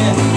yeah.